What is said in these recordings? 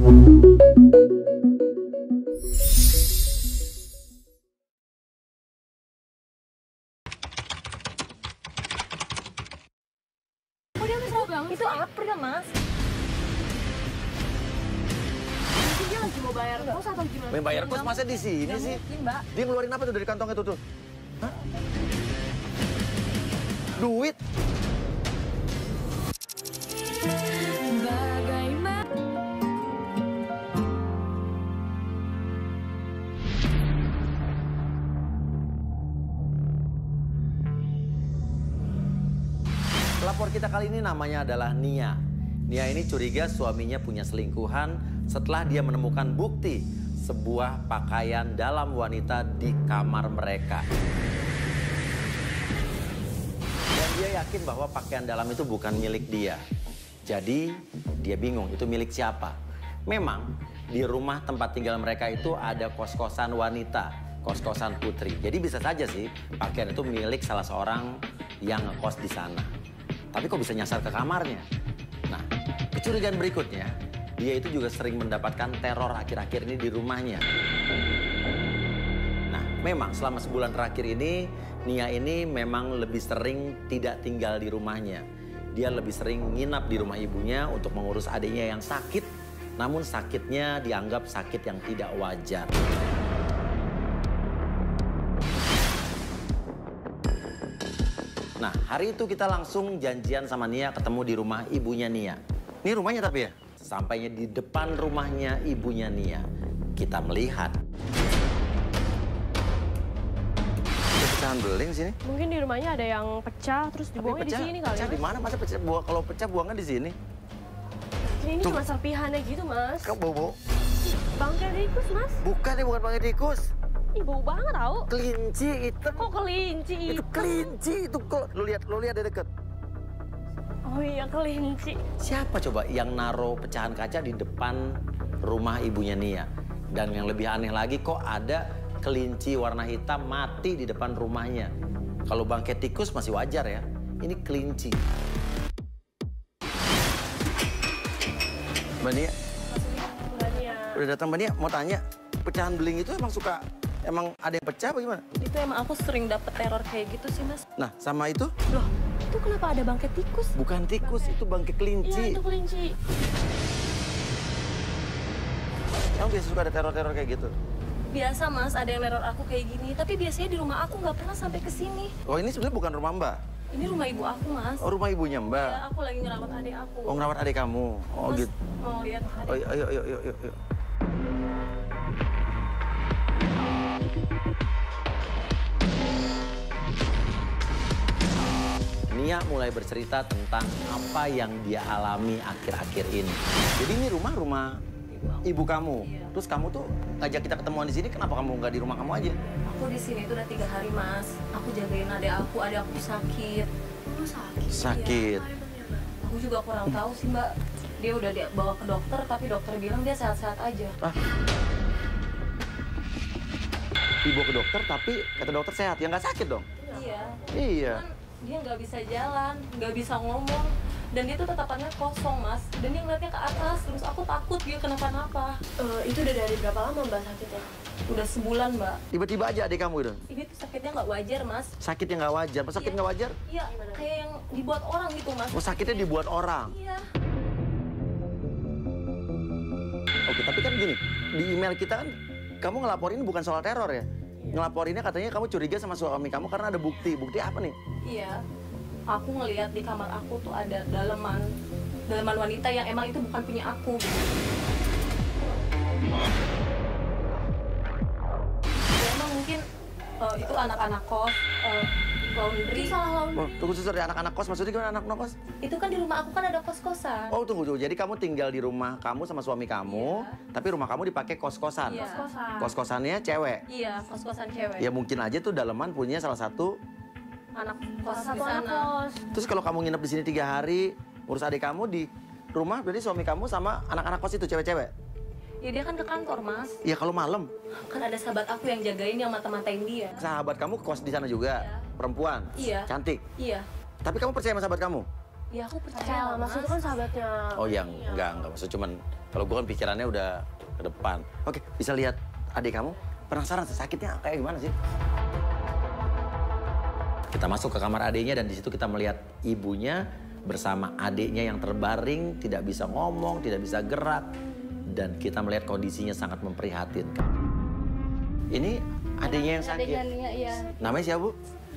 Itu April, Mas. Mungkin dia lagi mau bayar kos atau gimana? Main bayar kos masa di sini sih? mungkin, Mbak. Dia ngeluarin apa tuh dari kantong itu tuh? Hah? Duit? Kita kali ini namanya adalah Nia. Nia ini curiga suaminya punya selingkuhan setelah dia menemukan bukti sebuah pakaian dalam wanita di kamar mereka. Dan dia yakin bahwa pakaian dalam itu bukan milik dia. Jadi dia bingung itu milik siapa. Memang di rumah tempat tinggal mereka itu ada kos-kosan wanita, kos-kosan putri. Jadi bisa saja sih pakaian itu milik salah seorang yang ngekos di sana. Tapi kok bisa nyasar ke kamarnya? Nah, kecurigaan berikutnya, dia itu juga sering mendapatkan teror akhir-akhir ini di rumahnya. Nah, memang selama sebulan terakhir ini, Nia ini memang lebih sering tidak tinggal di rumahnya. Dia lebih sering nginap di rumah ibunya untuk mengurus adiknya yang sakit, namun sakitnya dianggap sakit yang tidak wajar. Nah, hari itu kita langsung janjian sama Nia ketemu di rumah ibunya Nia. Ini rumahnya tapi ya? Sampainya di depan rumahnya ibunya Nia, kita melihat. Ada pecahan beling sini. Mungkin di rumahnya ada yang pecah terus dibuangnya di sini kali pecah ya. di mana? Masa pecah buang kalau pecah buangnya di sini? Ini, ini Tuh. cuma serpihannya gitu, Mas. Kau bau? Bangkai tikus, Mas. Bukan ya, bukan pakai tikus. Ih, bau banget tau. Kelinci hitam. Kok kelinci Itu hitam? kelinci itu kok. Lu lihat, lu lihat dari deket. Oh iya, kelinci. Siapa coba yang naruh pecahan kaca di depan rumah ibunya Nia? Dan yang lebih aneh lagi kok ada kelinci warna hitam mati di depan rumahnya. Kalau bangkai tikus masih wajar ya. Ini kelinci. Mbak Nia, Bulannya. udah datang Mbak Nia, mau tanya. Pecahan beling itu emang suka, emang ada yang pecah apa gimana? Itu emang aku sering dapet teror kayak gitu sih, Mas. Nah, sama itu Loh, itu kenapa ada bangkai tikus? bukan tikus, itu bangkai Iya, kelinci. itu kelinci. Emang biasa suka ada teror-teror kayak gitu? Biasa, Mas, ada yang teror aku kayak gini. Tapi biasanya di rumah aku nggak pernah sampai ke sini. Oh ini sebenarnya bukan rumah Mbak. Ini rumah ibu aku, Mas. Oh rumah ibunya Mbak. Ya, aku lagi ngerawat adik aku. Oh ngerawat adik kamu. Oh Mas, gitu. mau lihat Oh adik. ayo ayo ayo ayo. ayo. Nia mulai bercerita tentang apa yang dia alami akhir-akhir ini. Jadi ini rumah rumah ibu kamu. Iya. Terus kamu tuh ngajak kita ketemuan di sini. Kenapa kamu nggak di rumah kamu aja? Aku di sini tuh udah tiga hari, Mas. Aku jagain adik aku, adik aku sakit. Oh, sakit. Sakit. Aku juga kurang tahu sih, Mbak. Dia udah dibawa ke dokter, tapi dokter bilang dia sehat-sehat aja. Ah. Dibawa ke dokter tapi kata dokter sehat. Ya nggak sakit dong? Iya. Iya. Cuman dia nggak bisa jalan, nggak bisa ngomong, dan dia tuh tatapannya kosong, Mas. Dan dia ngeliatnya ke atas, terus aku takut dia kenapa-napa. Eh, itu udah dari berapa lama Mbak sakitnya? Udah sebulan, Mbak. Tiba-tiba aja adik kamu itu. Ini tuh sakitnya nggak wajar, Mas. Sakit yang nggak wajar. Pas sakit Iya. nggak wajar? Iya, kayak yang dibuat orang gitu, Mas. Oh sakitnya dibuat orang. Iya. Oke, tapi kan gini, di email kita kan kamu ngelaporin bukan soal teror ya? Ngelaporinnya katanya kamu curiga sama suami kamu karena ada bukti. Bukti apa nih? Iya. Aku ngelihat di kamar aku tuh ada daleman daleman wanita yang emang itu bukan punya aku. Ya, emang mungkin eh, itu anak-anak kos eh, laundry. Itu salah laundry. Oh, tunggu susur ya anak-anak kos. Maksudnya gimana anak-anak kos? Itu kan di rumah aku kan ada kos-kosan. Oh tunggu tunggu. Jadi kamu tinggal di rumah kamu sama suami kamu, tapi rumah kamu dipakai kos-kosan. Iya. Kos-kosan. Kos-kosannya cewek. Iya, kos-kosan cewek. Ya mungkin aja tuh daleman punya salah satu. Anak kos Salah di satu anak sana. kos. Terus kalau kamu nginep di sini tiga hari, urus adik kamu di rumah, berarti suami kamu sama anak-anak kos itu cewek-cewek. Ya dia kan ke kantor, Mas. Ya kalau malam, Kan ada sahabat aku yang jagain yang mata-matain dia. sahabat kamu kos di sana juga, Iya. Perempuan, Iya. cantik. Iya. Tapi kamu percaya sama sahabat kamu? Ya aku percaya, lah, Mas itu kan sahabatnya. Oh yang enggak, enggak. Maksud cuman, kalau gue kan pikirannya udah ke depan. Oke, bisa lihat adik kamu? Penasaran sakitnya kayak gimana sih? Kita masuk ke kamar adiknya dan di situ kita melihat ibunya bersama adiknya yang terbaring, tidak bisa ngomong, tidak bisa gerak. Dan kita melihat kondisinya sangat memprihatinkan. Ini adiknya yang sakit. Adiknya iya. Namanya siapa, Bu?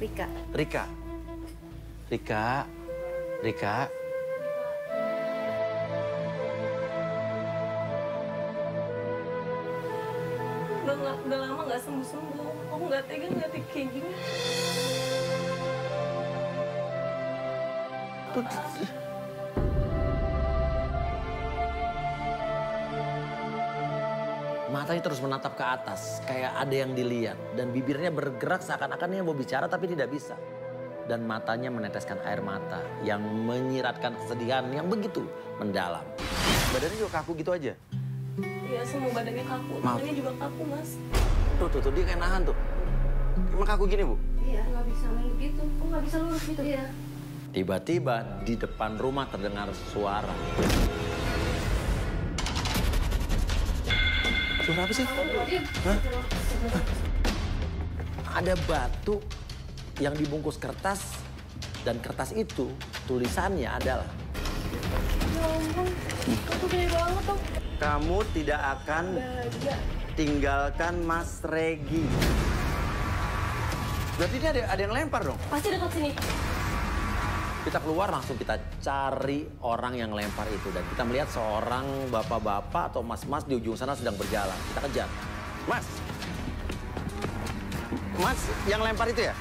Rika. Rika. Rika. Rika. Udah, nggak- udah lama nggak sembuh-sembuh. Aku nggak tega nggak kayak gini. Matanya terus menatap ke atas, kayak ada yang dilihat. Dan bibirnya bergerak seakan-akan dia mau bicara tapi tidak bisa. Dan matanya meneteskan air mata yang menyiratkan kesedihan yang begitu mendalam. Badannya juga kaku gitu aja. Iya semua badannya kaku, Maaf. tangannya juga kaku mas. Tuh, tuh, tuh, dia kayak nahan tuh. Emang kaku gini, Bu? Iya, nggak bisa main begitu. Oh, nggak bisa lurus gitu? Iya. Tiba-tiba di depan rumah terdengar suara. Suara apa sih? Hah? Ada batu yang dibungkus kertas dan kertas itu tulisannya adalah Ya ampun, itu gede banget tuh. kamu tidak akan tinggalkan Mas Regi. Berarti ini ada, ada yang lempar dong. Pasti dekat sini. Kita keluar langsung kita cari orang yang lempar itu dan kita melihat seorang bapak-bapak atau mas-mas di ujung sana sedang berjalan. Kita kejar. Mas. Mas yang lempar itu ya?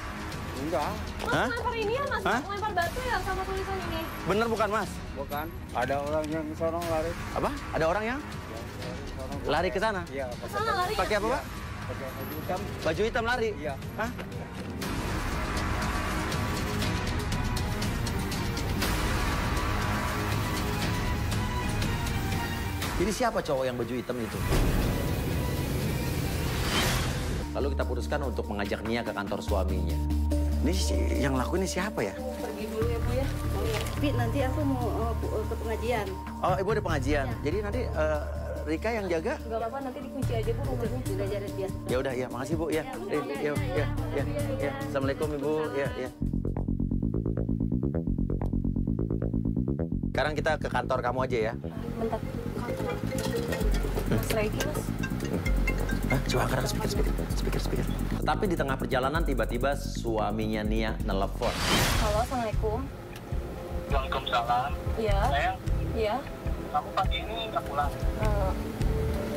Enggak, Mas Hah? lempar ini ya mas, Hah? lempar batu ya sama tulisan ini. Bener bukan Mas? bukan. Ada orang yang ke sono lari. Apa? Ada orang yang lari ke sana? Iya, pakai Sana lari. Pakai apa Pak? pakai baju hitam. Baju hitam lari? Iya. Hah? Ini siapa cowok yang baju hitam itu? Lalu kita putuskan untuk mengajak Nia ke kantor suaminya. Ini si- yang lakuin ini siapa ya? Pergi dulu ya bu ya. Tapi nanti aku mau uh, uh, ke pengajian. Oh, ibu ada pengajian. Jadi nanti eh, Rika yang jaga? Gak apa-apa nanti dikunci aja bu rumahnya. Sudah jadi dia. Ya udah ya, makasih Bu ya. Eh, ya, ya, ya, ya. Assalamualaikum Ibu. Ya, ya. Sekarang kita ke kantor kamu aja ya. Bentar. Mas Regi mas. Hah? Coba angkat speaker, speaker, speaker, speaker. Tetapi di tengah perjalanan tiba-tiba suaminya Nia nelpon. Halo assalamualaikum. Waalaikumsalam. Iya. Sayang, Iya. kamu pagi ini nggak pulang? Eh,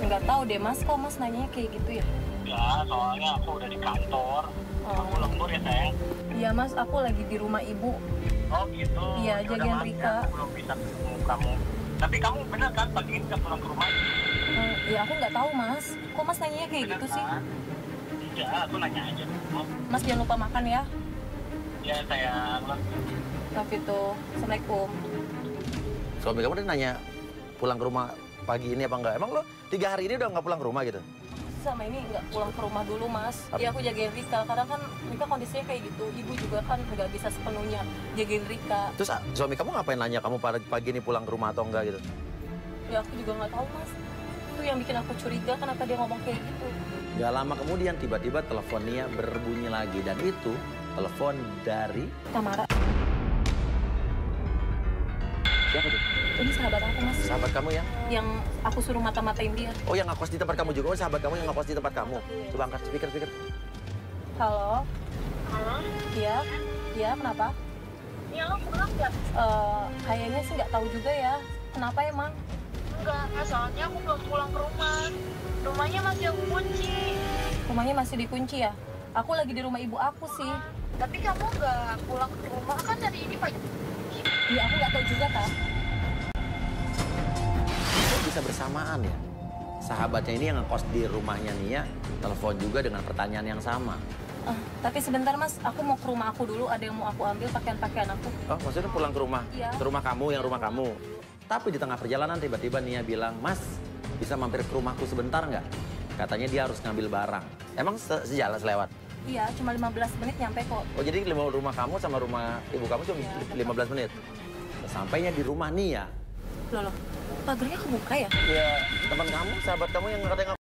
Nggak tahu deh mas, kok mas nanyanya kayak gitu ya? Ya, soalnya aku udah di kantor. Kamu lembur ya, sayang? Iya mas, aku lagi di rumah ibu. Oh gitu. Iya, Ya jagain maaf ya, Rika. Aku belum bisa ketemu kamu. Tapi kamu bener kan pagi ini nggak pulang ke rumah? Eh, ya aku nggak tahu mas, kok mas nanyanya kayak gitu sih? kan? Iya, aku nanya aja. Mas jangan lupa makan ya. Ya, sayang. Love you tuh. Assalamualaikum. Suami kamu udah nanya pulang ke rumah pagi ini apa enggak? Emang lo tiga hari ini udah nggak pulang ke rumah gitu? Sama ini nggak pulang ke rumah dulu mas. Iya aku jagain Rika, karena kan Rika kondisinya kayak gitu. Ibu juga kan nggak bisa sepenuhnya jagain Rika. Terus ah, suami kamu ngapain nanya kamu pada pagi ini pulang ke rumah atau enggak gitu? Ya aku juga nggak tahu mas. Itu yang bikin aku curiga kenapa dia ngomong kayak gitu. Gak lama kemudian tiba-tiba telepon Nia berbunyi lagi dan itu telepon dari Tamara, siapa tuh? ini sahabat aku mas. Sahabat kamu yang Yang aku suruh mata-matain dia. Oh yang ngekos di tempat kamu juga, oh sahabat kamu yang ngekos di tempat kamu. Coba angkat speaker, speaker. Halo. Halo? Iya. Iya kenapa? Iya, lo pulang nggak? Eh, kayaknya sih nggak tahu juga ya. Kenapa emang? Enggak, enggak, soalnya aku belum pulang ke rumah. Rumahnya masih aku kunci. Rumahnya masih dikunci ya? Aku lagi di rumah ibu aku sih. Tapi kamu enggak pulang ke rumah kan hari ini pagi. Iya aku nggak tahu juga. Kok bisa bersamaan ya? Sahabatnya ini yang ngekos di rumahnya Nia, telepon juga dengan pertanyaan yang sama. Ah, tapi sebentar mas, aku mau ke rumah aku dulu. Ada yang mau aku ambil pakaian-pakaian aku. Oh maksudnya pulang ke rumah? Iya. Ke rumah kamu, yang rumah kamu. Tapi di tengah perjalanan tiba-tiba Nia bilang, Mas bisa mampir ke rumahku sebentar nggak? Katanya dia harus ngambil barang. Emang se sejalan selewat? Iya, cuma 15 menit nyampe kok. Oh jadi lima rumah kamu sama rumah ibu kamu cuma Iya, 15 menit? Sampainya di rumah Nia, Loh, loh. Pagarnya kebuka ya? ya teman kamu, sahabat kamu yang katanya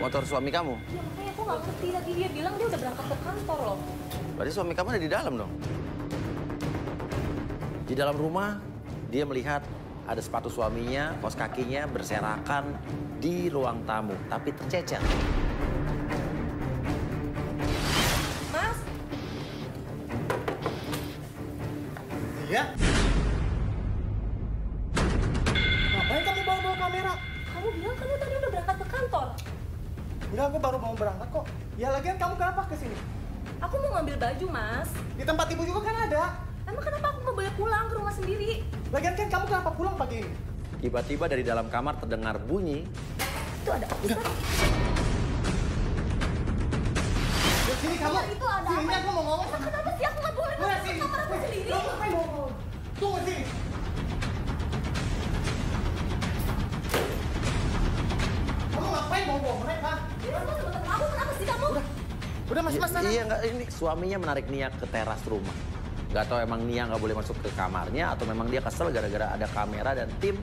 motor suami kamu. Ya makanya aku nggak ngerti lagi. Dia bilang dia udah berangkat ke kantor loh. Berarti suami kamu ada di dalam dong? Di dalam rumah, dia melihat ada sepatu suaminya, kos kakinya berserakan di ruang tamu, tapi tercecer. Dalam kamar terdengar bunyi. Itu ada apa? Di sini kamu. Kamar itu ada Sini apa? aku mau ngomong. Emang kenapa sih aku nggak boleh Udah masuk ke kamar aku sendiri? Kamu ngapain bawa Tunggu sini. Kamu ngapain bawa-bawa mereka? Ini semua teman-teman aku kenapa sih kamu? Udah mas, mas, I- sana. iya nggak ini suaminya menarik Nia ke teras rumah. Nggak tahu emang Nia nggak boleh masuk ke kamarnya atau memang dia kesel gara-gara ada kamera dan tim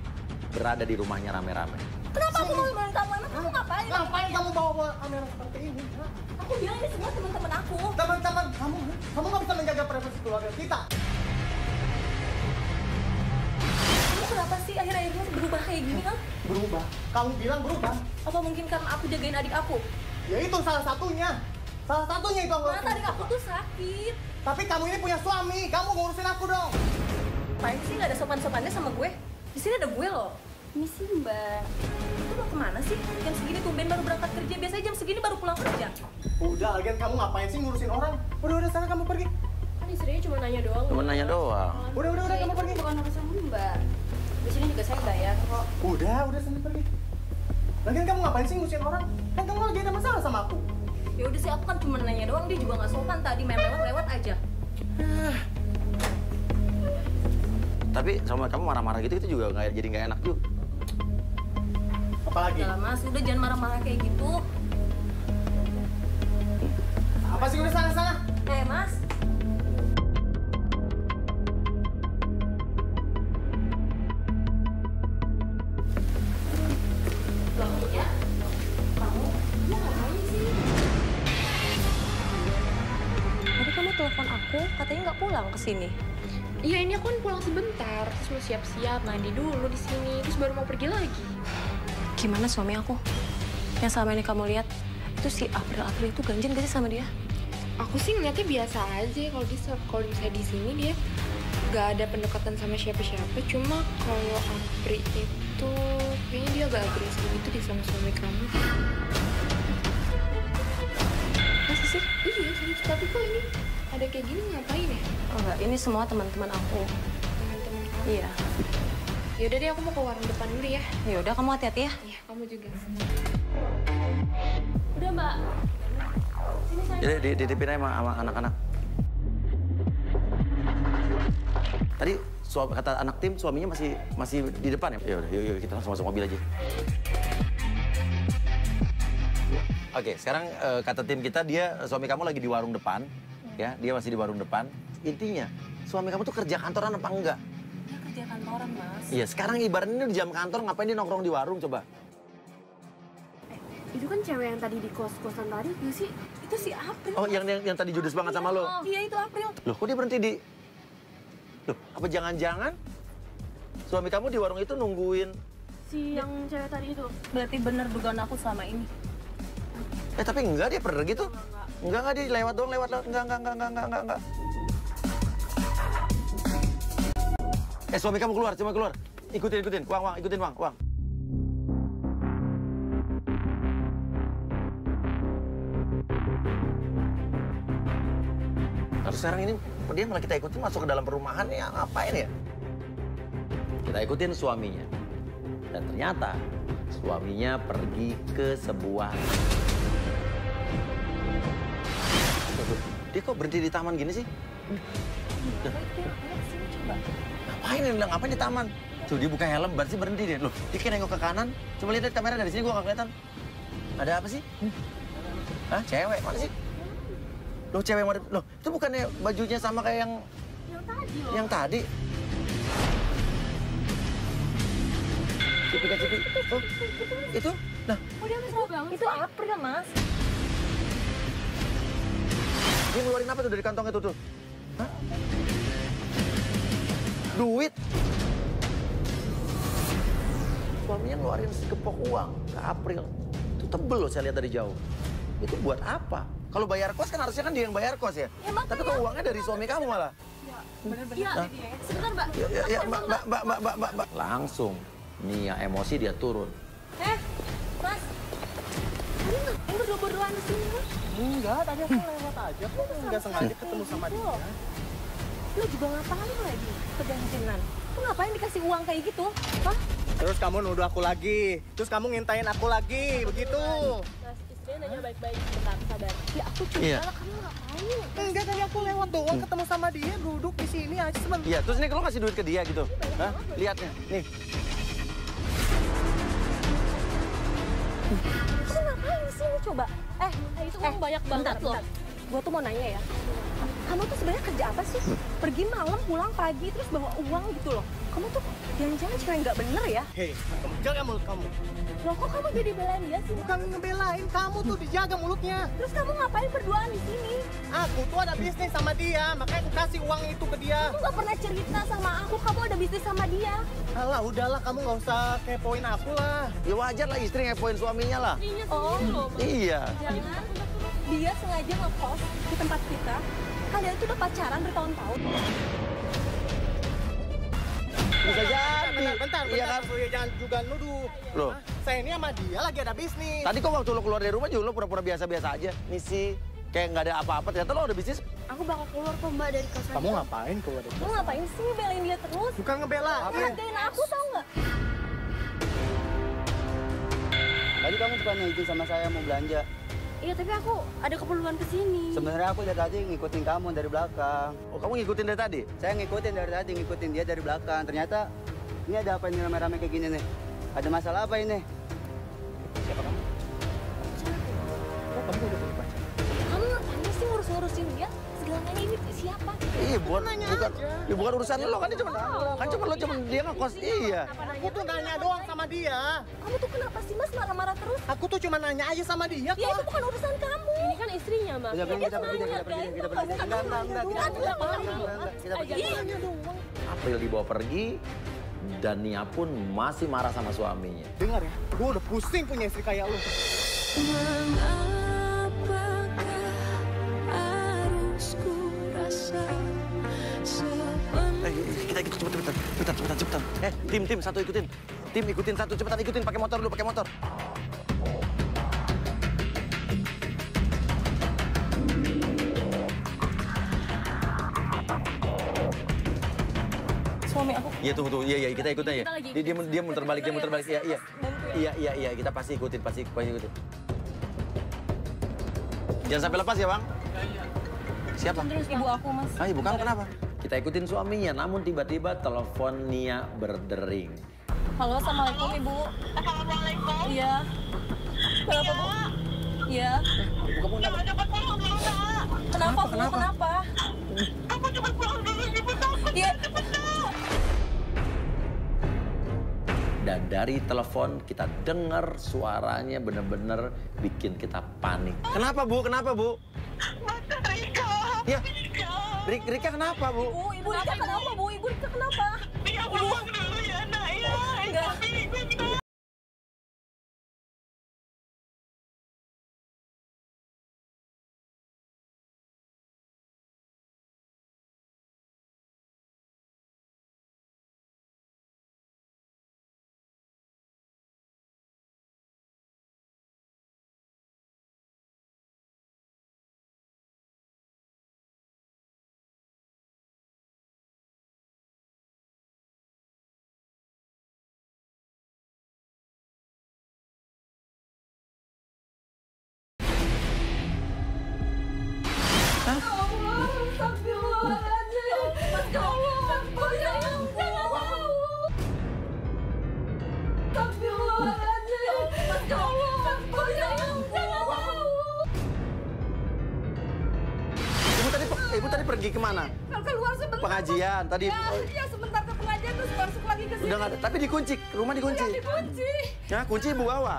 berada di rumahnya rame-rame. Kenapa aku mau nemenin kamu? Emang kamu ngapain? Ngapain kamu bawa-bawa kamera seperti ini? Hah? Aku bilang ini semua teman-teman aku. Teman-teman, kamu, kamu nggak bisa menjaga privasi keluarga kita. Kamu kenapa sih akhir-akhir ini berubah kayak gini kan? Berubah. Kamu bilang berubah. Apa mungkin karena aku jagain adik aku? Ya itu salah satunya. Salah satunya itu aku. Mata adik aku tuh sakit. Tapi kamu ini punya suami, kamu ngurusin aku dong. Paling sih nggak ada sopan-sopannya sama gue. Di sini ada gue loh. Misi mbak. Itu mau ke mana sih? Jam segini tumben baru berangkat kerja. Biasanya jam segini baru pulang kerja. Udah, lagian kamu ngapain sih ngurusin orang? Udah, udah sana kamu pergi. Kan istrinya cuma nanya doang. Cuma nanya doang. Udah, udah, udah Ya, kamu pergi. kan bukan urusan mbak. Di sini juga saya bayar kok. Udah, udah sana pergi. Lagian kamu ngapain sih ngurusin orang? Kan kamu lagi ada masalah sama aku. Ya udah sih aku kan cuma nanya doang. Dia juga nggak sopan tadi main lewat-lewat aja. Tapi sama kamu marah-marah gitu itu juga nggak jadi nggak enak juga. Apalagi? Udah mas, udah jangan marah-marah kayak gitu. Apa sih udah sana sana? Eh mas, Loh, ya? Kamu? Ya ngapain sih? Tadi kamu telepon aku, katanya nggak pulang ke sini. Iya ini aku kan pulang sebentar, terus mau siap-siap mandi dulu di sini, terus baru mau pergi lagi. Gimana suami aku? Yang selama ini kamu lihat, itu si April-April itu ganjen gak sih sama dia? Aku sih ngeliatnya biasa aja kalau di kalau misalnya di sini dia nggak ada pendekatan sama siapa-siapa. Cuma kalau Apri itu kayaknya dia agak agresif gitu di sama suami kamu. Sih? Iya serius, tapi kok ini ada kayak gini ngapain ya Oh, enggak, ini semua teman-teman aku. teman-teman kamu? Iya. Yaudah deh aku mau ke warung depan dulu ya. Ya udah kamu hati-hati ya. Iya kamu juga. Udah, Mbak. Sini saya. Jadi di- dititipin aja sama sama anak-anak. Tadi suami, kata anak tim suaminya masih masih di depan ya? Ya udah, yuk, yuk kita langsung masuk mobil aja. Oke, sekarang eh, kata tim kita dia suami kamu lagi di warung depan, ya dia masih di warung depan. Intinya suami kamu tuh kerja kantoran apa enggak? Dia kerja kantoran, Mas. Iya, sekarang ibaratnya di jam kantor ngapain dia nongkrong di warung coba? Itu kan cewek yang tadi di kos-kosan tadi nggak sih? Itu si April. Oh, yang yang, yang tadi judes banget sama lo. Iya, itu April. Loh, kok dia berhenti di... Loh, apa jangan-jangan suami kamu di warung itu nungguin... Si yang cewek tadi itu. Berarti bener dugaan aku selama ini. Eh, tapi enggak dia pergi tuh. Enggak, enggak, dia lewat doang, lewat, lewat. Enggak, enggak, enggak, enggak, enggak, enggak, enggak. Eh, suami kamu keluar, cuma keluar. ikutin, ikutin. Wang, Wang, ikutin, Wang, Wang. Terus sekarang ini dia malah kita ikutin masuk ke dalam perumahan ya ngapain ya? Kita ikutin suaminya. Dan ternyata suaminya pergi ke sebuah Tuh, Dia kok berhenti di taman gini sih? Ngapain dia bilang, ngapain di taman? Tuh dia buka helm, berarti berhenti dia. Loh, dia kayak nengok ke kanan. Coba lihat kamera dari sini, gua nggak kelihatan. Ada apa sih? Hah, cewek? Mana sih? Loh, cewek yang ada- Loh, itu bukannya bajunya sama kayak yang... Yang tadi loh. Yang tadi? Cipi cipi. Oh, itu? Nah, Oh dia banget Itu April mas dia ngeluarin apa tuh dari kantong itu tuh? Hah? Duit? Suaminya ngeluarin segepok uang ke April. Itu tebel loh saya lihat dari jauh. Itu buat apa? Kalau bayar kos kan harusnya kan dia yang bayar kos ya. Tapi kok uangnya dari suami kamu malah? Iya, sebentar mbak. Ya, ya, ya, mbak, mbak, mbak, mbak, mbak, mbak, mbak. Langsung Nia emosi dia turun. Eh berdua-berduaan di sini mas? Enggak, tadi aku lewat aja kok nggak sengaja ketemu sama dia. Lo juga ngapain lagi keganjinan? Lo ngapain dikasih uang kayak gitu? Hah? Terus kamu nuduh aku lagi. Terus kamu ngintain aku lagi, begitu. Mas, istrinya nanya baik-baik. Bentar, sabar. Ya aku curiga Iya. lah kamu ngapain? Enggak, tadi aku lewat doang ketemu sama dia, duduk di sini aja sebentar. Iya, terus ini kalau ngasih duit ke dia gitu. Hah? Lihatnya, nih. Kamu ngapain di sini coba? Eh, itu uang banyak banget bentar, loh. bentar. Gua tuh mau nanya ya. Kamu tuh sebenarnya kerja apa sih? Pergi malam, pulang pagi, terus bawa uang gitu loh. Kamu tuh jangan-jangan cewek nggak bener ya? Hei, kamu jaga mulut kamu. Loh kok kamu jadi belain dia sih? Bukan ngebelain kamu tuh dijaga mulutnya. Terus kamu ngapain berduaan di sini? Aku tuh ada bisnis sama dia, makanya aku kasih uang itu ke dia. Kamu nggak pernah cerita sama aku, kamu ada bisnis sama dia. Alah, udahlah kamu nggak usah kepoin aku lah. Ya wajar lah istri ngepoin suaminya lah. Oh, Iya. jangan. Dia sengaja ngekos di tempat kita. Kalian tuh udah pacaran bertahun-tahun. Bisa jadi. Bentar, bentar, Iya bentar. kan? Oh, ya, jangan juga nuduh. Loh. Saya ini sama dia lagi ada bisnis. Tadi kok waktu lo keluar dari rumah juga lo pura-pura biasa-biasa aja. Misi kayak nggak ada apa-apa. Ternyata lo ada bisnis. Aku bakal keluar kok mbak dari kosan. Kamu ngapain keluar dari Lo ngapain sih belain dia terus? Bukan ngebela. Ngerjain aku tau nggak? Tadi kamu bukannya izin sama saya mau belanja. Iya, tapi aku ada keperluan ke sini. Sebenarnya aku dari tadi ngikutin kamu dari belakang. Oh kamu ngikutin dari tadi? Saya ngikutin dari tadi, ngikutin dia dari belakang. Ternyata ini ada apa ini rame-rame kayak gini nih? Ada masalah apa ini? Siapa kamu? Oh, kamu udah punya pacar? Kamu ngapain sih ngurus-ngurusin dia? Segalanya ini siapa? Iya, bukan, nanya bukan, aja. ya, bukan urusan lo kan dia cuma, kan cuma lo cuma dia ngekos. Iya. Aku tuh nanya doang sama dia. Kamu tuh kenapa sih mas marah-marah terus? Aku tuh cuma nanya aja sama dia Ya itu bukan urusan kamu. Ini kan istrinya, Mas. Dia kita pergi, kita pergi, kita pergi. nggak Enggak, enggak, enggak, kita pergi. kita pergi. April dibawa pergi dan Nia pun masih marah sama suaminya. Dengar ya, gue udah pusing punya istri kayak lu. Tim, tim, satu ikutin. Tim ikutin satu, cepetan ikutin, pakai motor dulu, pakai motor. Suami aku Iya tunggu tunggu, iya iya kita ikutin ya. Dia dia dia muter balik, dia muter balik. Iya iya. Iya iya iya kita pasti ikutin, pasti pasti ikutin. Jangan sampai lepas ya bang. Siapa? ibu aku mas. Ah ibu kamu kenapa? Kita ikutin suaminya, namun tiba-tiba telepon Nia berdering. Halo, assalamualaikum ibu. Assalamualaikum. Iya. Kenapa bu? Iya. Kamu kenapa? Kenapa bu? Kenapa? Aku cepat pulang dulu, ibu takut. Iya. Dan dari telepon kita dengar suaranya bener-bener bikin kita panik. Kenapa bu? Kenapa bu? Masa Rika. Ya, Rika. Rik Rika kenapa bu? Bu, ibu Rika kenapa bu? Ibu Rika kenapa? Dia pulang dulu ya, nak ya. Enggak. Tapi ikut, Nak. tadi pergi ke mana? Keluar sebentar. Pengajian tadi. Ya, ya sebentar ke pengajian terus masuk lagi ke sini. Udah nggak ada. Tapi dikunci, rumah dikunci. Udah dikunci. Ya, kunci ibu bawa.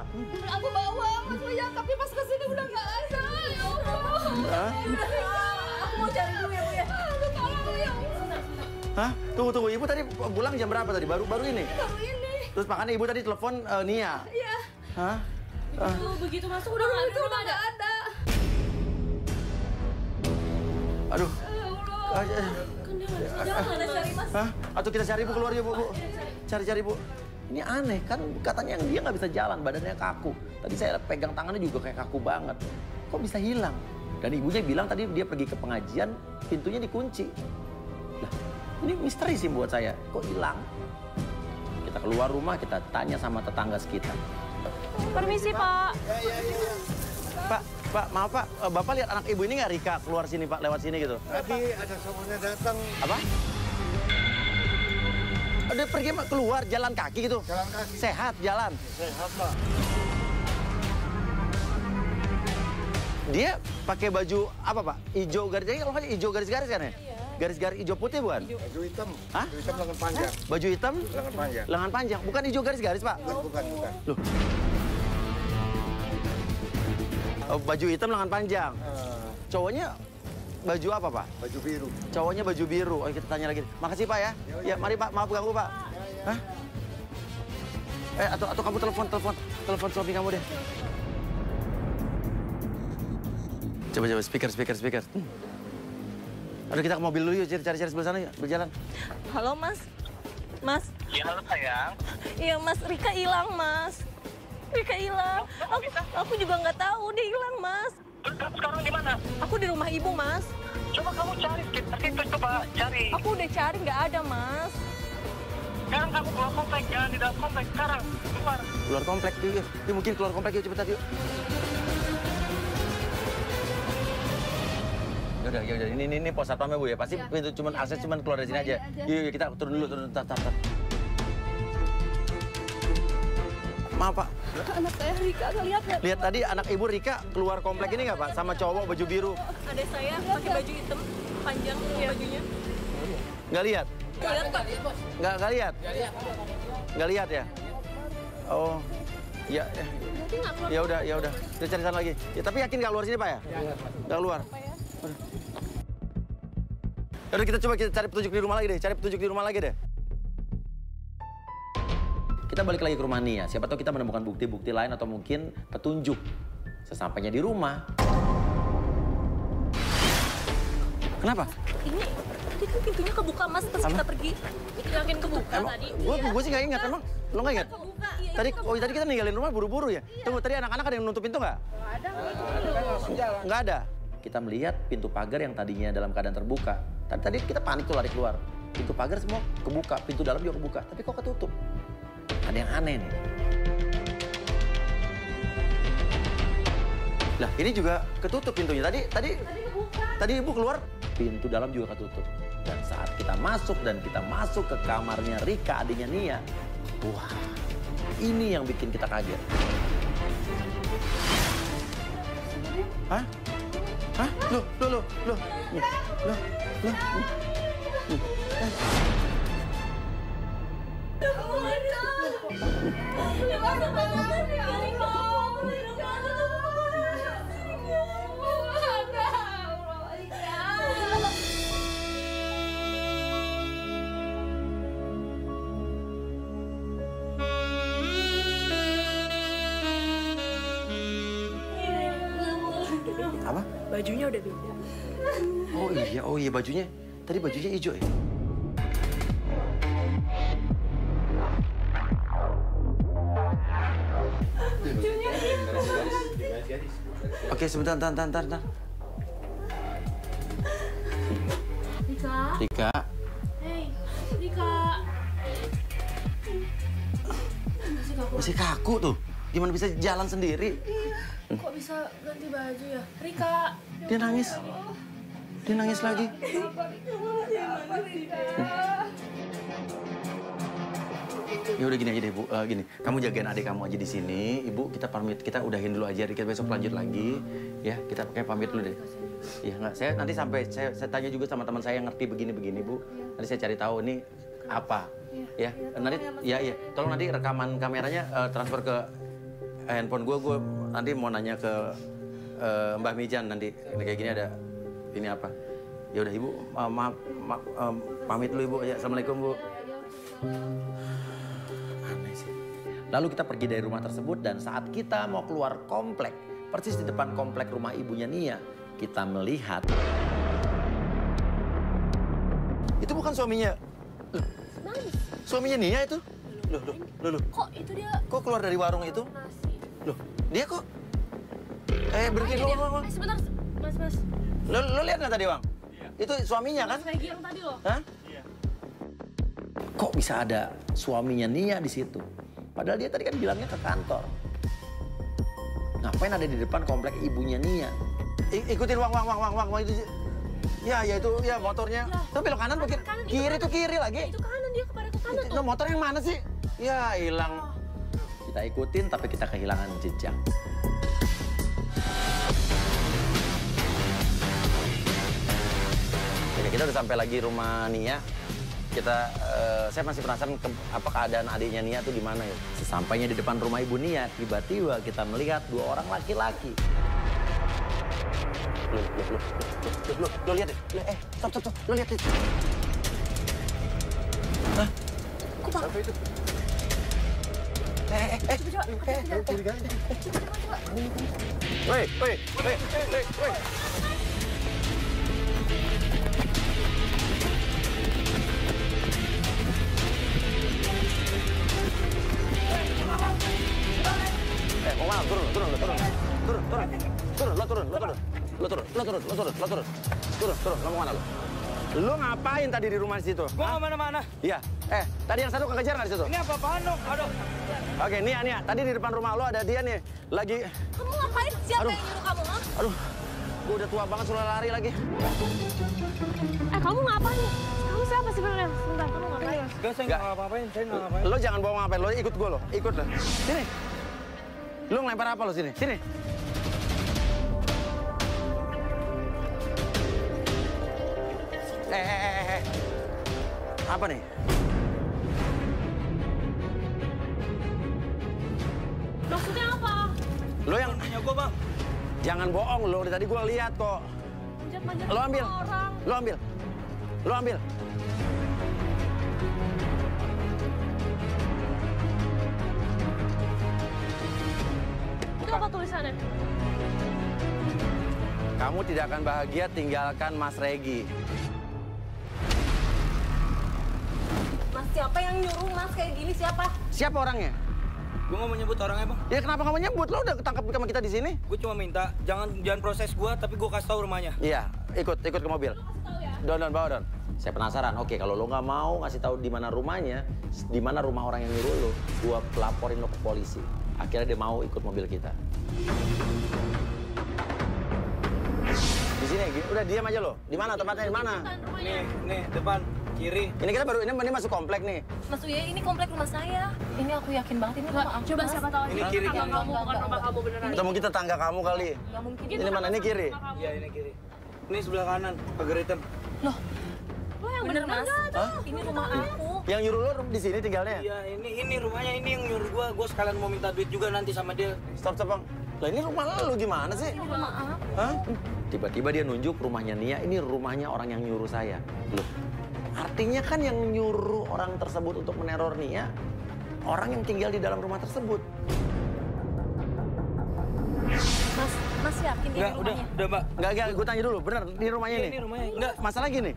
Aku bawa Mas Waya, tapi pas ke sini udah nggak ada. Ya Allah. Hah? Aku mau cari dulu ya, Bu ya. Aduh, tolong ya. Hah? Tunggu, tunggu. Ibu tadi pulang jam berapa tadi? Baru baru ini? Baru ini. Terus makanya ibu tadi telepon eh, Nia. Iya. Hah? Ah. Tuh, begitu masuk udah nggak ada. Udah nggak ada. Mas? Hah? Atau kita cari ibu keluar ya, Bu? Bu. Cari-cari, Bu. Ini aneh kan katanya yang dia nggak bisa jalan, badannya kaku. Tadi saya pegang tangannya juga kayak kaku banget. Kok bisa hilang? Dan ibunya bilang tadi dia pergi ke pengajian, pintunya dikunci. Lah, ini misteri sih buat saya. Kok hilang? Kita keluar rumah, kita tanya sama tetangga sekitar. Permisi, Pak. Pak, Pak, maaf Pak, Eh, Bapak lihat anak ibu ini nggak Rika keluar sini Pak, lewat sini gitu? Tadi ada someone datang Apa? Dia pergi Pak, keluar jalan kaki gitu? jalan kaki. Sehat jalan. Sehat, Pak. Dia pakai baju apa Pak? Ijo garis garis kalau nggak ijo garis-garis kan ya? Garis-garis ijo putih bukan? Baju hitam. Hah? Baju hitam lengan panjang. Baju hitam, Lengan panjang. lengan panjang. Bukan ijo garis-garis Pak? Bukan, bukan, bukan. Loh. Oh, baju hitam lengan panjang. Eh, Cowoknya baju apa Pak? baju biru. Cowoknya baju biru. Oh, kita tanya lagi. Makasih Pak ya. Ya, mari Pak. Maaf ganggu Pak. Hah? Eh, atau atau kamu telepon, telepon, telepon suami kamu deh. Coba coba speaker, speaker, speaker. Hmm. Aduh kita ke mobil dulu yuk, cari cari cari sebelah sana yuk, berjalan. Halo Mas. Mas. Ya halo sayang. Iya Mas, Rika hilang Mas. Rika hilang. Aku, aku juga nggak tahu dia hilang Mas. Terus kamu sekarang di mana? Aku di rumah ibu Mas. Coba kamu cari kita situ coba cari. Aku udah cari nggak ada Mas. Sekarang kamu keluar komplek, jangan di dalam komplek. Sekarang keluar. Keluar komplek yuk, yuk. Yuk, mungkin keluar komplek yuk cepetan yuk. Yaudah, yaudah. Ini, ini, ini pos satpamnya Bu ya. Pasti pintu cuman akses cuman keluar dari sini aja. Yuk, yuk, kita turun dulu, turun. Tar, tar, tar. Maaf Pak, Anak saya Rika lihat nggak? lihat tadi anak ibu Rika keluar komplek ini nggak Pak? Sama cowok baju biru. Ada saya pakai baju hitam panjang bajunya. Nggak lihat? Nggak lihat Pak. Nggak, nggak lihat? Nggak lihat ya? Oh, ya, ya. Ya udah, ya udah. Kita cari sana lagi. Ya, tapi yakin nggak keluar sini Pak ya? Nggak keluar. Ya udah kita coba kita cari petunjuk di rumah lagi deh. Cari petunjuk di rumah lagi deh. Kita balik lagi ke rumah Nia. Siapa tahu kita menemukan bukti-bukti lain atau mungkin petunjuk. Sesampainya di rumah. Kenapa? Ini tadi kan pintunya kebuka Mas terus Apa? kita pergi. Itu yakin kebuka Emang, tadi. gue gue sih nggak ingat. Emang lo nggak ingat? Kebuka. Iya, Tadi, oh tadi kita ninggalin rumah buru-buru ya? Tunggu, tadi anak-anak ada yang nutup pintu nggak? Nggak ada. Kita melihat pintu pagar yang tadinya dalam keadaan terbuka. Tadi, tadi kita panik tuh lari keluar. Pintu pagar semua kebuka, pintu dalam juga kebuka. Tapi kok ketutup? Ada yang aneh nih. Lah, ini juga ketutup pintunya. Tadi, tadi, tadi ibu keluar, pintu dalam juga ketutup. Dan saat kita masuk dan kita masuk ke kamarnya Rika, adiknya Nia, wah, ini yang bikin kita kaget. Hah? Hah? Loh, loh, loh, loh. Loh, loh, loh. Apa? Bajunya udah beda. Oh iya, oh iya bajunya. Tadi bajunya hijau ya? Sebentar, bentar, bentar, bentar, bentar. Rika. Rika, Hei, Rika. masih kaku tuh. Gimana bisa jalan sendiri? Kok bisa ganti baju ya? Rika. Dia nangis. Dia nangis lagi. Ya udah gini aja deh, Bu. Eh, gini, kamu jagain adik kamu aja di sini. Ibu, kita pamit. Kita udahin dulu aja. Kita besok lanjut lagi. Ya, kita kayak pamit dulu deh. Iya nggak, saya nanti sampai saya, saya tanya juga sama teman saya yang ngerti begini-begini bu. Nanti saya cari tahu ini apa. Ya, nanti ya iya. Tolong nanti rekaman kameranya eh, transfer ke handphone gue. Gue nanti mau nanya ke eh, Mbah Mijan nanti. Ini kayak gini ada ini apa? Ya udah ibu, ma- maaf, ma- em, pamit dulu ibu. Ya, assalamualaikum bu. Lalu kita pergi dari rumah tersebut dan saat kita mau keluar komplek, persis di depan komplek rumah ibunya Nia, kita melihat itu bukan suaminya. Loh, Suaminya Nia itu? Loh, loh, loh, loh. Kok itu dia Kok keluar dari warung itu? Loh, dia kok? Eh, berhenti dulu. Eh, sebentar, Mas, Mas. Lo, lo lihat nggak tadi, Bang? Itu suaminya kan? Mas yang tadi loh. Hah? Kok bisa ada suaminya Nia di situ? Padahal dia tadi kan bilangnya ke kantor. Ngapain ada di depan komplek ibunya Nia? I- ikutin wang wang wang wang wang wang itu. Ya, ya itu ya motornya. Tuh belok kanan bukan kanan, itu kiri kanan. tuh kiri lagi. Itu kanan dia kepada ke kanan Itu tuh. motor yang mana sih? Ya hilang. Kita ikutin tapi kita kehilangan jejak. Oke, kita udah sampai lagi rumah Nia. Kita, eh, saya masih penasaran ke, apa keadaan adiknya Nia tuh di mana ya. Sesampainya di depan rumah ibu Nia, tiba-tiba kita melihat dua orang laki-laki. Loh, loh, lo lihat deh. Lo- Eh, stop, stop, stop. Lo lihat deh. Hah? Kok? Siapa itu? Eh, eh, eh. Coba, coba, Eh, eh, coba. Coba, coba. Woi, woi, woi, woi, woi. Eh? Turun, turun, turun. Turun, turun. Turun, lo turun, lo turun. Lo turun, lo turun, lo turun, lo turun. Turun, turun, lo mau mana lo? Lo ngapain tadi di rumah situ? Gua mana-mana. Iya. Eh, tadi yang satu kekejar nggak di situ? Ini apa-apaan dong? Aduh. Oke, Nia, Nia. Tadi di depan rumah lo ada dia nih. Lagi, Kamu ngapain? Siapa Aduh. yang nyuruh kamu, ha? aduh. Gue udah tua banget suruh lari lagi. Eh, kamu ngapain? Kamu siapa sebenarnya? Sebentar, kamu ngapain? Gak, saya nggak ngapa-ngapain. Saya nggak ngapain. Lo jangan bawa ngapain, lo ikut gue lo, ikut lo. Sini. Lo ngelempar apa lo sini? Sini. Eh, eh, eh, eh. Apa nih? Maksudnya apa? Lo yang Punya gua, Bang. jangan bohong lo, dari tadi gue lihat kok. Manjat-manjat Lo ambil. orang. Lo ambil. Lo ambil. Itu tulisannya? Kamu tidak akan bahagia tinggalkan Mas Regi. Mas, siapa yang nyuruh Mas kayak gini? Siapa? Siapa orangnya? Gua nggak mau nyebut orangnya, Bang. Ya kenapa kamu nyebut? Lo udah ketangkep sama kita di sini? Gua cuma minta jangan jangan proses gua, tapi gua kasih tahu rumahnya. Iya, ikut ikut ke mobil. Don, don, bawa don. Saya penasaran. Oke, kalau lo nggak mau ngasih tahu di mana rumahnya, di mana rumah orang yang nyuruh lo, gua pelaporin lo ke polisi. Akhirnya dia mau ikut mobil kita. Di sini, udah diam aja lo. Di mana tempatnya? Di mana? Nih, nih depan kiri. Ini kita baru ini, ini masuk komplek nih. Mas Uya, ini komplek rumah saya. Ini aku yakin banget ini rumah aku. Coba Mas. siapa tahu Ini kiri, kiri. kamu bukan rumah kamu beneran. Atau mungkin tetangga kamu kali. Gak mungkin. Ini mana? Ini kiri. Iya, ini kiri. Ini sebelah kanan, pagar hitam. Loh, Lo yang bener bener Mas. Hah? Ini rumah aku. Yang nyuruh lo di sini tinggalnya? Iya, ini ini rumahnya ini yang nyuruh gua. Gua sekalian mau minta duit juga nanti sama dia. Stop, stop, Bang. Lah ini rumah lo gimana sih? Ini rumah aku. Hah? Tiba-tiba dia nunjuk rumahnya Nia, ini rumahnya orang yang nyuruh saya. Loh, artinya kan yang nyuruh orang tersebut untuk meneror Nia, orang yang tinggal di dalam rumah tersebut. Mas, Mas yakin ini Enggak, udah, rumahnya? udah, Mbak. Enggak, enggak, gue tanya dulu, bener, ini rumahnya Iya, ini? ini rumahnya. Enggak, masalah gini,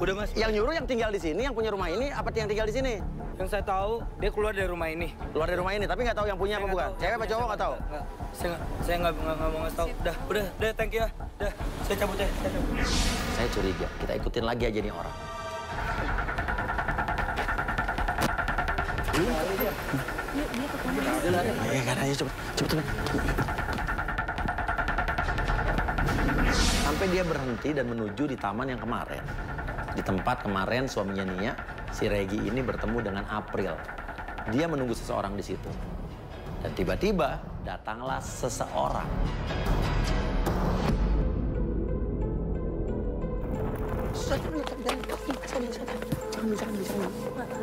Udah, Mas. yang nyuruh yang tinggal di sini, yang punya rumah ini, apa yang tinggal di sini? Yang saya tahu dia keluar dari rumah ini. Keluar dari rumah ini, tapi nggak tahu yang punya Saya apa nggak bukan? tahu. Cewek apa cowok nggak tahu? Nggak, saya nggak, saya nggak, nggak, nggak mau ngasih tahu. Udah, udah, udah, thank you ya. Udah, saya cabut ya. Saya cabut. Saya curiga, kita ikutin lagi aja nih orang. Ayo kan, ayo cepet, cepet, cepet. Sampai dia berhenti dan menuju di taman yang kemarin. Di tempat kemarin suaminya Nia, si Regi ini bertemu dengan April. Dia menunggu seseorang di situ. Dan tiba-tiba datanglah seseorang.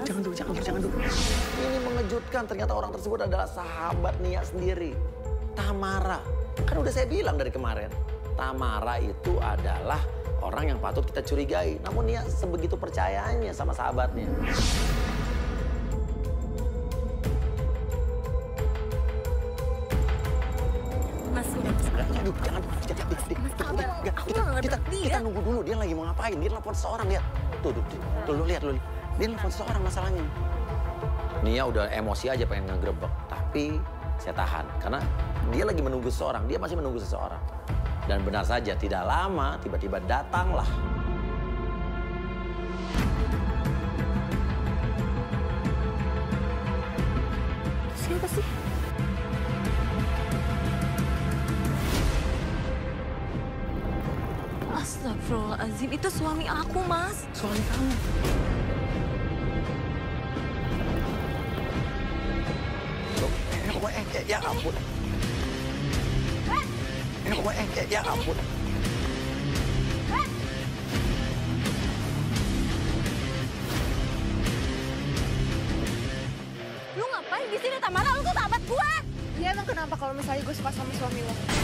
jangan dulu, jangan dulu, jangan dulu. Ini mengejutkan, ternyata orang tersebut adalah sahabat Nia sendiri, Tamara. Kan udah saya bilang dari kemarin, Tamara itu adalah orang yang patut kita curigai. Namun Nia sebegitu percayanya sama sahabatnya. Mas, udah mas. Aduh, jangan, Mas, sabar. Aku kita, nggak kita, ngerti kita ya. nunggu dulu, dia lagi mau ngapain, dia telepon seseorang, lihat. Tuh, tuh, tuh, tuh, lu lihat, lu lihat. Dia telepon seseorang masalahnya. Nia udah emosi aja pengen ngegrebek, tapi saya tahan. Karena dia lagi menunggu seseorang, dia masih menunggu seseorang. Dan benar saja, tidak lama, tiba-tiba datanglah. Siapa sih? Astagfirullahaladzim, itu suami aku, Mas. Suami kamu? Kok eh, eh, ya ampun. Eh, eh, ya ampun. Lu ngapain di sini, Tamara? Lu tuh sahabat gue. Ya emang kenapa kalau misalnya gue suka sama suami lo?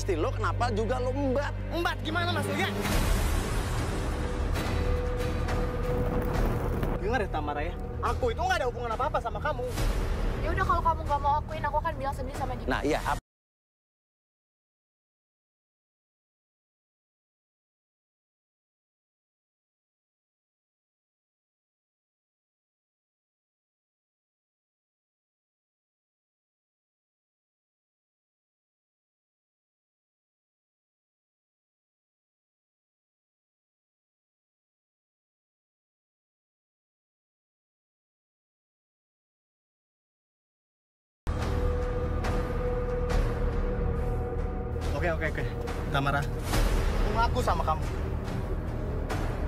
Istri lo, kenapa juga lo embat? Embat gimana maksudnya? Dengar ya Tamara ya. Aku itu nggak ada hubungan apa-apa sama kamu. Ya udah kalau kamu nggak mau akuin, aku akan bilang sendiri sama dia. Nah, iya. Tamara, aku ngaku sama kamu.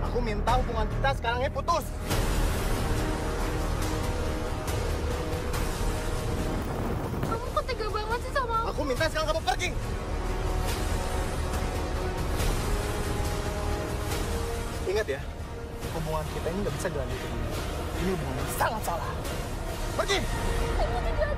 Aku minta hubungan kita sekarang ini putus. Kamu kok tega banget sih sama aku? Aku minta sekarang kamu pergi. Ingat ya, hubungan kita ini nggak bisa dilanjutin. Ini hubungan sangat salah. Pergi! Kamu tuh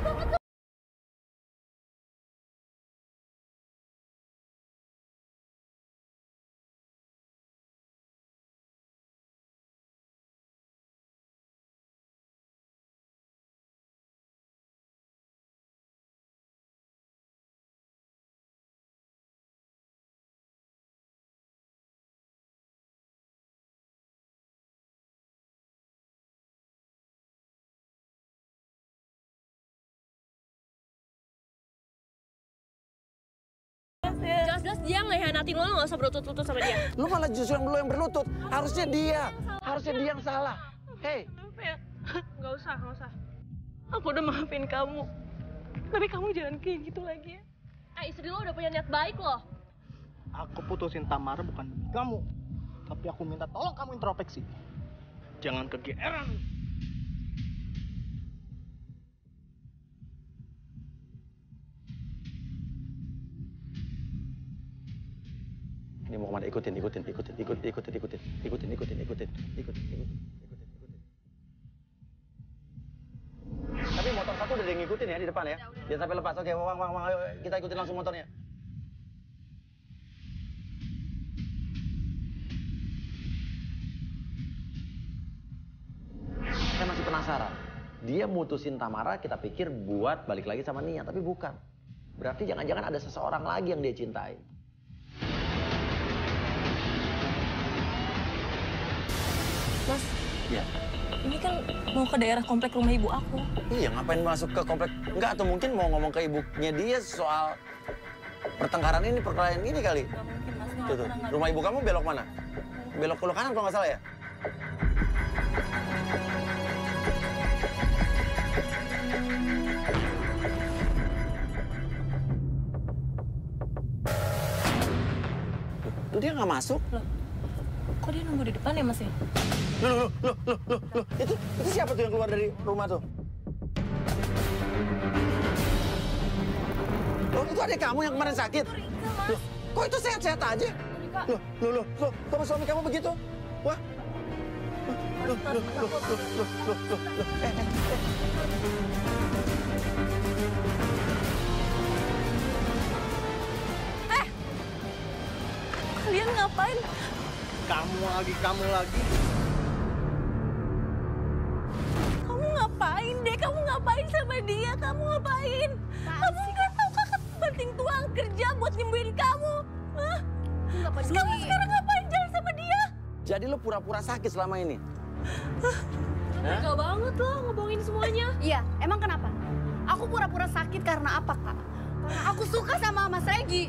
dia ngehianatin lo, lo gak usah berlutut-lutut sama dia. Lu malah justru yang lu yang berlutut. Harusnya dia. Harusnya dia yang salah. Hei, Gak usah, gak usah. Aku udah maafin kamu. Tapi kamu jangan kayak gitu lagi ya. Eh, istri lo udah punya niat baik loh. Aku putusin Tamara bukan demi kamu. Tapi aku minta tolong kamu introspeksi. Jangan kegeeran. Ini mau ke mana? Ikutin, ikutin, ikutin, ikutin, ikutin, ikutin, ikutin, ikutin, ikutin, ikutin, ikutin. Tapi motor satu udah ngikutin ya di depan ya. Jangan sampai lepas. Oke, wang, wang, wang, ayo kita ikutin langsung motornya. Saya masih penasaran. Dia mutusin Tamara, kita pikir buat balik lagi sama Nia, tapi bukan. Berarti jangan-jangan ada seseorang lagi yang dia cintai. Iya. ini kan mau ke daerah komplek rumah ibu aku. Iya, ngapain masuk ke komplek? Enggak, atau mungkin mau ngomong ke ibunya dia soal pertengkaran ini, perkelahian ini kali. Gak mungkin, Mas. Gak Tuh, tuh. Rumah ibu kamu belok mana? Belok ke kanan kalau nggak salah ya? Tuh dia nggak masuk. Kok dia nunggu di depan ya Mas ya? Loh, loh, loh, loh, loh, loh. Itu, itu siapa tuh yang keluar dari rumah tuh? Loh, itu adik kamu yang kemarin sakit? Loh, kok itu sehat-sehat aja? Loh, loh, loh, loh, kok suami kamu begitu? Wah. Loh, loh, loh, loh, loh, loh, loh, loh, loh. Eh, eh, eh. Kalian ngapain? Kamu lagi, kamu lagi. Kamu ngapain deh? Kamu ngapain sama dia? Kamu ngapain? Kamu nggak tahu kakak banting tuang kerja buat nyembuhin kamu. Hah? Terus kamu sekarang ngapain jalan sama dia? Jadi lu pura-pura sakit selama ini? Tega banget lo ngebohongin semuanya. Iya, emang kenapa? Aku pura-pura sakit karena apa, Kak? Karena aku suka sama Mas Regi.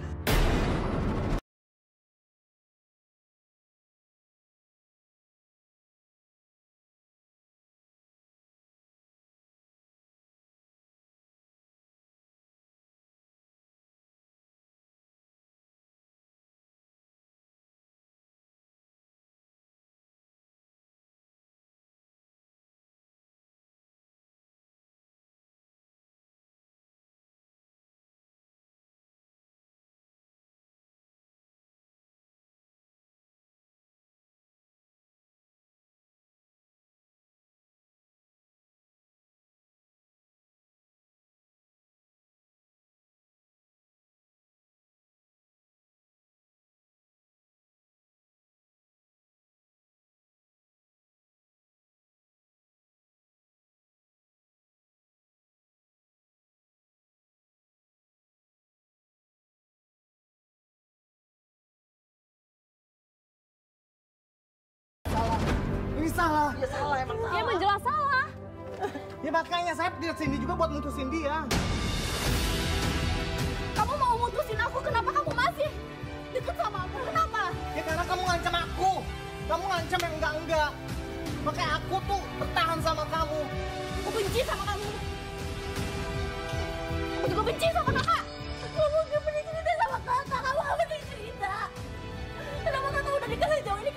salah. Dia salah, emang salah. Dia emang jelas salah. ya makanya saya di sini juga buat mutusin dia. Kamu mau mutusin aku, kenapa kamu masih deket sama aku? Kenapa? Ya karena kamu ngancam aku. Kamu ngancam yang enggak-enggak. Makanya aku tuh bertahan sama kamu. Aku benci sama kamu. Aku juga benci sama kakak. Kamu gak pernah cerita sama kakak. Kamu gak pernah cerita. Kenapa kakak udah nikah sejauh ini?